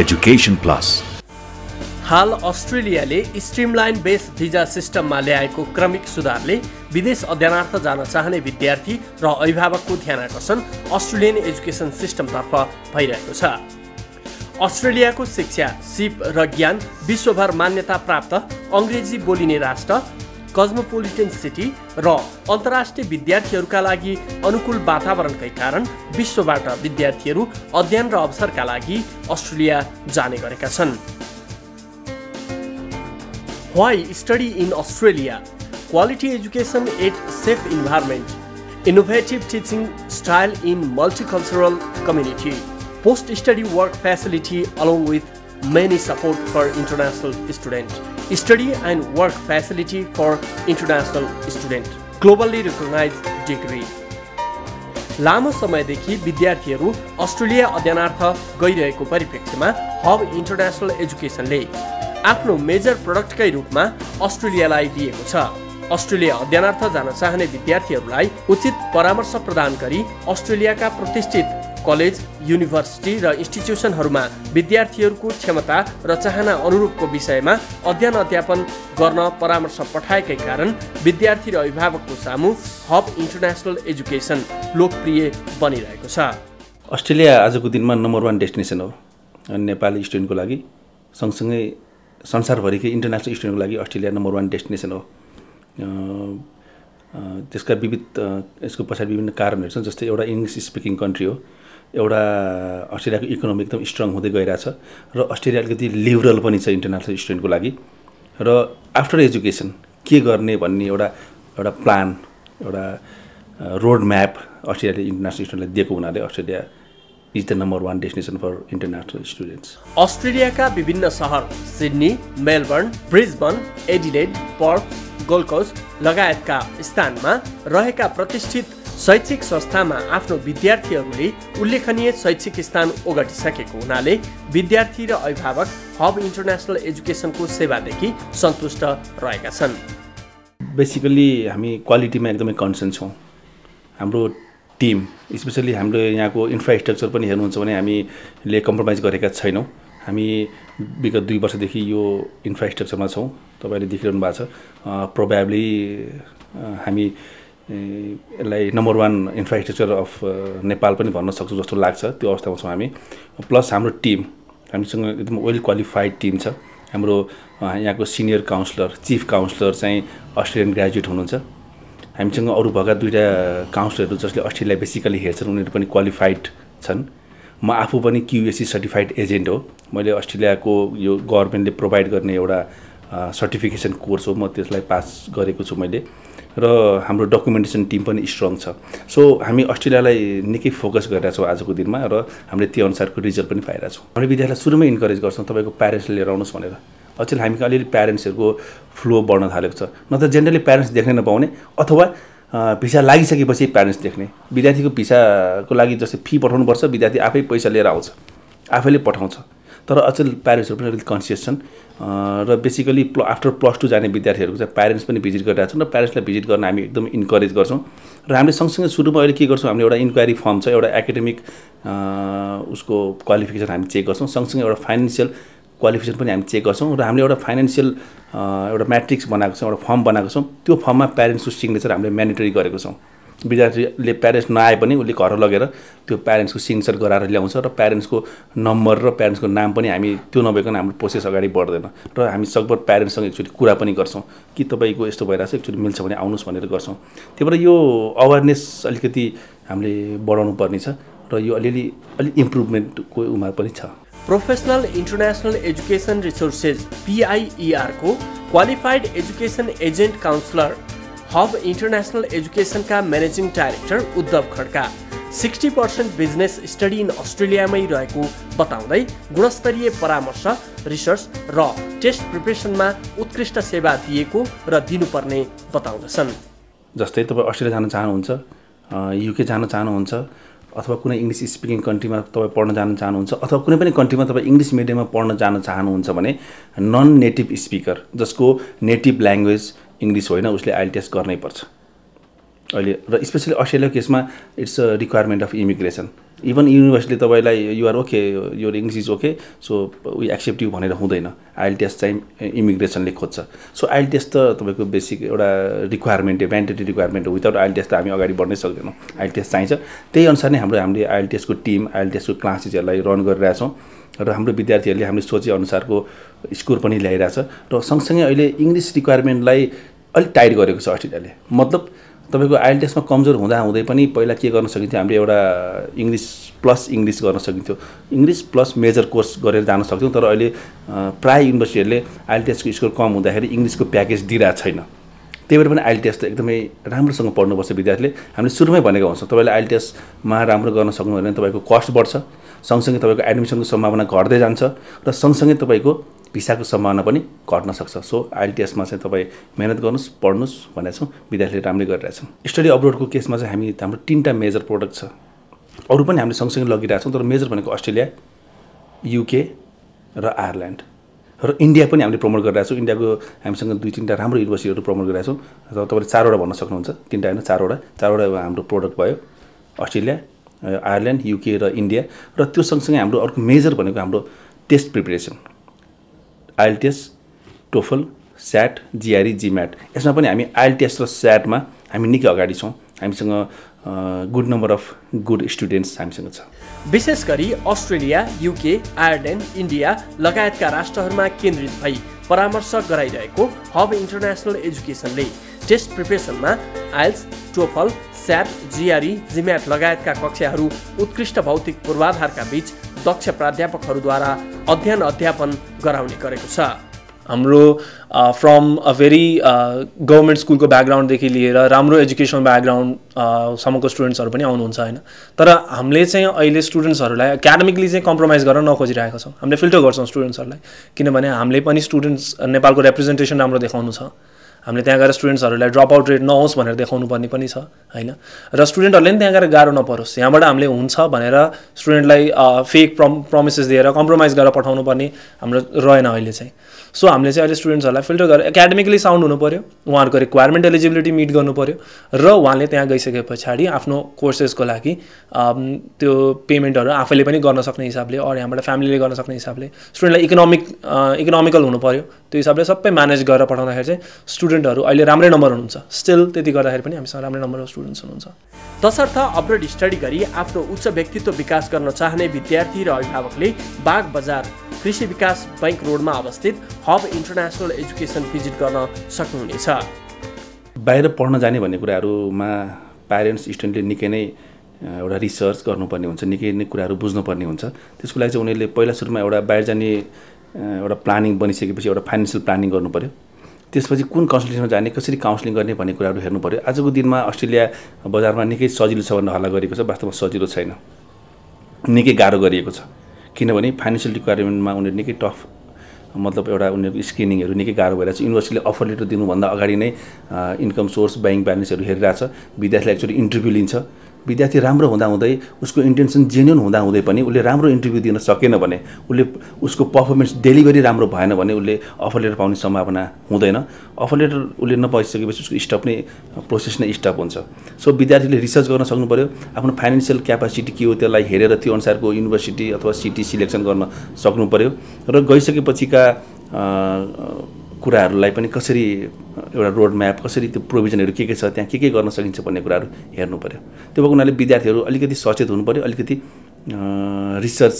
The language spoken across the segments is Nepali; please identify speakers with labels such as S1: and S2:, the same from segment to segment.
S1: Education Plus.
S2: हाल अस्ट्रेलियाले स्ट्रिमलाइन बेस भिजा सिस्टममा ल्याएको क्रमिक सुधारले विदेश अध्ययनार्थ जान चाहने विद्यार्थी र अभिभावकको ध्यान आकर्षण अस्ट्रेलियन एजुकेसन सिस्टमतर्फ भइरहेको छ अस्ट्रेलियाको शिक्षा सिप र ज्ञान विश्वभर मान्यता प्राप्त अङ्ग्रेजी बोलिने राष्ट्र कस्मोपोलिटन सिटी र अन्तर्राष्ट्रिय विद्यार्थीहरूका लागि अनुकूल वातावरणकै कारण विश्वबाट विद्यार्थीहरू अध्ययन र अवसरका लागि अस्ट्रेलिया जाने गरेका छन् Why study in Australia? Quality education at safe environment. Innovative teaching style in multicultural community. Post-study work facility along with many support for international student. Study and work facility for international student. Globally recognized degree. लामो समयदेखि विद्यार्थीहरू अस्ट्रेलिया अध्ययनार्थ गइरहेको परिप्रेक्ष्यमा हब इन्टरनेसनल एजुकेसनले आफ्नो मेजर प्रडक्टकै रूपमा अस्ट्रेलियालाई दिएको छ अस्ट्रेलिया अध्ययनार्थ जान चाहने विद्यार्थीहरूलाई उचित परामर्श प्रदान गरी अस्ट्रेलियाका प्रतिष्ठित कलेज युनिभर्सिटी र इन्स्टिट्युसनहरूमा विद्यार्थीहरूको क्षमता र चाहना अनुरूपको विषयमा अध्ययन अध्यापन गर्न परामर्श पठाएकै कारण विद्यार्थी र अभिभावकको सामु हब इन्टरनेसनल एजुकेसन लोकप्रिय बनिरहेको छ।
S3: अस्ट्रेलिया आजको दिनमा नम्बर वान डेस्टिनेसन हो। नेपाली स्टुडेन्टको लागि सँगसँगै संसारभरिकै इन्टरनेसनल स्टुडेन्टको लागि अस्ट्रेलिया नम्बर वान डेस्टिनेसन हो। त्यसका विविध यसको पछाडि विभिन्न कारणहरू छन् जस्तै एउटा इङ्ग्लिस स्पिकिङ कन्ट्री हो। एउटा अस्ट्रेलियाको इकोनोमी एकदम स्ट्रङ हुँदै गइरहेछ र अस्ट्रेलिया अलिकति लिबरल पनि छ इन्टरनेसनल स्टुडेन्टको लागि र आफ्टर एजुकेसन के गर्ने भन्ने एउटा एउटा प्लान एउटा रोड म्याप अस्ट्रेलियाले इन्टरनेसनल स्टुडेन्टलाई दिएको हुनाले Australia is the number one destination for international students.
S2: अस्ट्रेलियाका विभिन्न सहर Sydney Melbourne Brisbane Adelaide Perth Gold Coast लगायतका स्थानमा रहेका प्रतिष्ठित शैक्षिक संस्थामा आफ्नो विद्यार्थीहरूले उल्लेखनीय शैक्षिक स्थान ओगटिसकेको हुनाले विद्यार्थी र अभिभावक हब इन्टरनेसनल एजुकेसनको सेवादेखि सन्तुष्ट रहेका छन्।
S3: बेसिकल्ली हामी क्वालिटीमा एकदमै कन्सर्न छौँ। हाम्रो टिम स्पेसल्ली हाम्रो यहाँको इन्फ्रास्ट्रक्चर पनि हेर्नुहुन्छ भने हामीले कम्प्रोमाइज गरेका छैनौँ। हामी विगत दुई वर्षदेखि यो इन्फ्रास्ट्रक्चरमा छौँ। तपाईँले देखिरहनु भएको छ। प्रोभाब्ली हामी यसलाई number one infrastructure of Nepal पनि भन्न सक्छौँ जस्तो लाग्छ त्यो अवस्थामा छौँ हामी। प्लस हाम्रो टिम हामीसँग एकदम वेल क्वालिफाइड टिम छ। हाम्रो यहाँको सिनियर काउन्सिलर चिफ काउन्सिलर चाहिँ अस्ट्रेलियन ग्रेजुएट हुनुहुन्छ। हामीसँग अरू भएका दुईवटा काउन्सिलरहरू जसले अस्ट्रेलिया बेसिकली हेर्छन् उनीहरू पनि क्वालिफाइड छन्। म आफू पनि क्युएससी सर्टिफाइड एजेन्ट हो। मैले अस्ट्रेलियाको यो गभर्मेन्टले प्रोभाइड गर्ने एउटा सर्टिफिकेसन कोर्स हो। म त्यसलाई पास गरेको छु मैले। र हाम्रो डकुमेन्टेसन टिम पनि स्ट्रङ छ. सो हामी अस्ट्रेलियालाई निकै फोकस गरिरहेको छौँ आजको दिनमा र हामीले त्यो अनुसारको रिजल्ट पनि पाइरहेछौँ हामीले विद्यार्थीलाई सुरुमै इन्करेज गर्छौँ तपाईँको प्यारेन्ट्सले लिएर आउनुहोस् भनेर। अचेल हामी अलिअलि प्यारेन्ट्सहरूको फ्लो बढ्न थालेको छ। न त जेनरली प्यारेन्ट्स देख्नै नपाउने अथवा भिसा लागिसकेपछि प्यारेन्ट्स देख्ने। विद्यार्थीको भिसाको लागि जस्तै फी पठाउनुपर्छ विद्यार्थी आफै पैसा लिएर आउँछ। आफैले पठाउँछ। तर अचेल प्यारेन्ट्सहरू पनि अलिक कन्सियस छन्। र बेसिकली प्ल आफ्टर प्लस टू जाने विद्यार्थीहरूको चाहिँ प्यारेन्ट्स पनि भिजिट गरिरहेको छन् र प्यारेन्ट्सलाई भिजिट गर्न हामी एकदम इन्करेज गर्छौँ। र हामीले सँगसँगै सुरुमा अहिले के गर्छौँ हामीले एउटा इन्क्वायरी फर्म छ एउटा एकाडेमिक उसको क्वालिफिकेसन हामी चेक गर्छौँ। सँगसँगै एउटा फाइनेन्सियल क्वालिफिकेसन पनि हामी चेक गर्छौँ। र हामीले एउटा फाइनेन्सियल एउटा म्याट्रिक्स बनाएको छौँ एउटा फर्म बनाएको छौँ। त्यो फर्ममा प्यारेन्ट्सको सिग्नेचर हामीले म्यान्डेटरी गरेको छौँ। विद्यार्थीले प्यारेन्ट्स नआए पनि उसले घर लगेर त्यो प्यारेन्ट्सको सिग्नेचर गराएर ल्याउँछ र प्यारेन्ट्सको नम्बर र प्यारेन्ट्सको नाम पनि हामी त्यो नभइकन हाम्रो प्रोसेस अगाडि बढ्दैन र हामी सकभर प्यारेन्ट्ससँग एकचोटि कुरा पनि गर्छौँ कि तपाईँको यस्तो भइरहेको छ एकचोटि मिल्छ भने आउनुहोस् भनेर गर्छौँ। त्यही भएर यो अवेरनेस अलिकति हामीले बढाउनु पर्ने र यो अलिअलि अलिक इम्प्रुभमेन्टको उमा पनि छ।
S2: Professional international education resources पिआइइआरको qualified education agent counsellor hub international एजुकेसनका managing director Uddhav Khadka. Sixty percent business study in अस्ट्रेलियामै रहेको बताउँदै गुणस्तरीय परामर्श रिसर्च र टेस्ट प्रिपरेसनमा उत्कृष्ट सेवा दिएको र दिनुपर्ने बताउँदछन्।
S3: जस्तै तपाईँ अस्ट्रेलिया जान चाहनुहुन्छ युके जान चाहनुहुन्छ अथवा कुनै इङ्ग्लिस स्पिकिङ कन्ट्रीमा तपाईँ पढ्न जान चाहनुहुन्छ अथवा कुनै पनि कन्ट्रीमा तपाईँ इङ्ग्लिस मिडियममा पढ्न जान चाहनुहुन्छ भने नन नेटिभ स्पिकर जसको नेटिभ ल्याङ्ग्वेज इङ्ग्लिस होइन उसले आइल टेस्ट गर्नै पर्छ। अहिले र स्पेसली अस्ट्रेलियाको केसमा it's a requirement of immigration even युनिभर्सिटीले तपाईँलाई युआर ओके यो English is okay so we accept you भनेर हुँदैन। आइएल टेस्ट चाहिँ इमिग्रेसनले खोज्छ। सो आइएल टेस्ट त तपाईँको बेसिक एउटा रिक्वायरमेन्ट म्यान्डेटरी रिक्वायरमेन्ट हो। विदाउट आइएल टेस्ट त हामी अगाडि बढ्नै सक्दैनौँ। आइएल टेस्ट चाहिन्छ। त्यही अनुसार नै हाम्रो हामीले आइएल टेस्टको टिम आइएल टेस्टको क्लासेसहरूलाई रन गरिरहेछौँ। र हाम्रो विद्यार्थीहरूले हामीले सोचे अनुसारको स्कोर पनि ल्याइरहेछ र सँगसँगै अहिले इङ्ग्लिस रिक्वायरमेन्टलाई अलिक टाइट गरेको छ अस्ट्रेलियाले। मतलब तपाईँको आइएल टेस्टमा कमजोर हुँदा हुँदै पनि पहिला के गर्न सकिन्थ्यो हामीले एउटा इङ्ग्लिस प्लस इङ्ग्लिस गर्न सकिन्थ्यो। इङ्ग्लिस प्लस मेजर कोर्स गरेर जान सक्थ्यौँ तर अहिले प्रायः युनिभर्सिटीहरूले आइएल टेस्टको स्कोर कम हुँदाखेरि इङ्ग्लिसको प्याकेज दिइरहेको छैन। त्यही भएर पनि आइएल टेस्ट एकदमै राम्रोसँग पढ्नुपर्छ विद्यार्थीले। हामीले सुरुमै भनेको हुन्छौँ तपाईँले आइएल टेस्टमा राम्रो गर्न सक्नु भने तपाईँको कस्ट बढ्छ। सँगसँगै तपाईँको एडमिसनको सम्भावना घट्दै जान्छ र सँगसँगै तपाईँको भिसाको सम्भावना पनि घट्न सक्छ। सो आइएलटिएसमा चाहिँ तपाईँ मिहिनेत गर्नुहोस् पढ्नुहोस् भनेको छौँ विद्यार्थीले राम्रै गरिरहेछौँ स्टडी अब्रोडको केसमा चाहिँ हामी हाम्रो तिनवटा मेजर प्रोडक्ट छ। अरू पनि हामीले सँगसँगै लगिरहेछौँ तर मेजर भनेको अस्ट्रेलिया युके र आयरल्यान्ड र इन्डिया पनि हामीले प्रमोट गरिरहेको छौँ। इन्डियाको हामीसँग दुई तिनवटा राम्रो युनिभर्सिटीहरू प्रमोट गरिरहेको छौँ। र तपाईँले चारवटा भन्न सक्नुहुन्छ। तिनवटा होइन चारवटा। चारवटा हाम्रो प्रोडक्ट भयो अस्ट्रेलिया आयरल्यान्ड युके र इन्डिया र त्यो सँगसँगै हाम्रो अर्को मेजर भनेको हाम्रो test preparation IELTS TOEFL SAT GRE GMAT यसमा पनि हामी आइएलटिएस र स्याटमा हामी निकै अगाडि छौँ। हामीसँग good number of good students हामीसँग छ।
S2: विशेष गरी अस्ट्रेलिया युके आयरल्यान्ड इन्डिया लगायतका राष्ट्रहरूमा केन्द्रित भई परामर्श गराइरहेको हब इन्टरनेसनल एजुकेसनले test प्रिपेरेसनमा IELTS TOEFL SAT GRE GMAT लगायतका कक्षाहरू उत्कृष्ट भौतिक पूर्वाधारका बीच दक्ष प्राध्यापकहरूद्वारा अध्ययन अध्यापन गराउने गरेको छ।
S1: हाम्रो फ्रम अ भेरी गभर्मेन्ट स्कुलको ब्याकग्राउन्डदेखि लिएर राम्रो एजुकेसनल ब्याकग्राउन्डसम्मको स्टुडेन्ट्सहरू पनि आउनुहुन्छ होइन? तर हामीले चाहिँ अहिले स्टुडेन्ट्सहरूलाई एकाडेमिकली चाहिँ कम्प्रोमाइज गर्न नखोजिरहेको छौँ। हामीले फिल्टर गर्छौँ स्टुडेन्ट्सहरूलाई किनभने हामीले पनि स्टुडेन्ट्स नेपालको रिप्रेजेन्टेसन राम्रो देखाउनु छ। हामीले त्यहाँ गएर स्टुडेन्ट्सहरूलाई ड्रप आउट रेट नहोस् भनेर देखाउनु पर्ने पनि छ होइन? र स्टुडेन्टहरूले पनि त्यहाँ गएर गाह्रो नपरोस्। यहाँबाट हामीले हुन्छ भनेर स्टुडेन्टलाई फेक प्रम प्रमिसेस दिएर कम्प्रोमाइज गरेर पठाउनु पर्ने हाम्रो रहेन अहिले चाहिँ। सो हामीले चाहिँ अहिले स्टुडेन्ट्सहरूलाई फिल्टर गरेर एकाडेमिकली साउन्ड हुनु पऱ्यो उहाँहरूको रिक्वायरमेन्ट एलिजिबिलिटी मिट गर्नु पऱ्यो र उहाँले त्यहाँ गइसके पछाडि आफ्नो कोर्सेसको लागि त्यो पेमेन्टहरू आफैले पनि गर्न सक्ने हिसाबले अरू यहाँबाट फ्यामिलीले गर्न सक्ने हिसाबले स्टुडेन्टलाई इकोनोमिक इकोनोमिकल हुनु पऱ्यो त्यो हिसाबले सबै म्यानेज गरेर पठाउँदाखेरि चाहिँ स्टुडेन्टहरू अहिले राम्रै नम्बर हुनुहुन्छ। स्टिल त्यति गर्दाखेरि पनि हामीसँग राम्रै नम्बर स्टुडेन्ट्स हुनुहुन्छ।
S2: तसर्थ अपरेड स्टडी गरी आफ्नो उच्च व्यक्तित्व विकास गर्न चाहने विद्यार्थी र अभिभावकले बाग बजार कृषि विकास बैङ्क रोडमा अवस्थित हब इन्टरनेसनल एजुकेसन भिजिट गर्न सक्नुहुनेछ।
S3: बाहिर पढ्न जाने भन्ने कुराहरूमा प्यारेन्ट्स स्टुडेन्टले निकै नै एउटा रिसर्च गर्नुपर्ने हुन्छ निकै नै कुराहरू बुझ्नुपर्ने हुन्छ। त्यसको लागि चाहिँ उनीहरूले पहिला सुरुमा एउटा बाहिर जाने एउटा प्लानिङ बनिसकेपछि एउटा फाइनेन्सियल प्लानिङ गर्नु पऱ्यो त्यसपछि कुन कन्सल्टेसनमा जाने कसरी काउन्सिलिङ गर्ने भन्ने कुराहरू हेर्नु पऱ्यो आजको दिनमा अस्ट्रेलिया बजारमा निकै सजिलो छ भनेर हल्ला गरेको छ वास्तवमा सजिलो छैन। निकै गाह्रो गरिएको छ। किनभने फाइनेन्सियल रिक्वायरमेन्टमा उनीहरू निकै टफ मतलब एउटा उनीहरूको स्क्रिनिङहरू निकै गाह्रो भइरहेको छ। युनिभर्सिटीले अफर लेटर दिनुभन्दा अगाडि नै इन्कम सोर्स ब्याङ्क ब्यालेन्सहरू हेरिरहेछ। विद्यार्थीलाई एकचोटि इन्टरभ्यू लिन्छ। विद्यार्थी राम्रो हुँदाहुँदै उसको इन्टेन्सन जेन्युन हुँदाहुँदै पनि उसले राम्रो इन्टरभ्यू दिन सकेन भने उसले उसको पर्फर्मेन्स डेलिभरी राम्रो भएन भने उसले अफर लेटर पाउने सम्भावना हुँदैन। अफर लेटर उसले नपाइसकेपछि उसको स्टप नै प्रोसेस नै स्टप हुन्छ। सो विद्यार्थीले रिसर्च गर्न सक्नु पऱ्यो आफ्नो फाइनेन्सियल क्यापासिटी के हो त्यसलाई हेरेर त्यो अनुसारको युनिभर्सिटी अथवा सिटी सिलेक्सन गर्न सक्नु पऱ्यो र गइसकेपछिका कुराहरूलाई पनि कसरी एउटा रोड म्याप कसरी त्यो प्रोभिजनहरू के के छ त्यहाँ के के गर्न सकिन्छ भन्ने कुराहरू हेर्नु पऱ्यो त्यो भएको हुनाले विद्यार्थीहरू अलिकति सचेत हुनु पऱ्यो अलिकति रिसर्च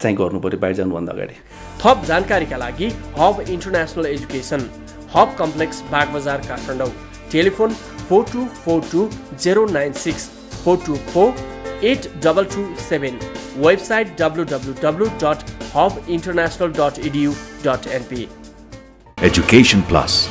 S3: चाहिँ गर्नु पऱ्यो बाहिर जानुभन्दा अगाडि।
S2: थप जानकारीका लागि hub international education hub complex Bagbazar Kathmandu telephone four two four two zero nine six four two four eight double two seven. Website W W W dot hub international dot edu dot NP
S4: Education Plus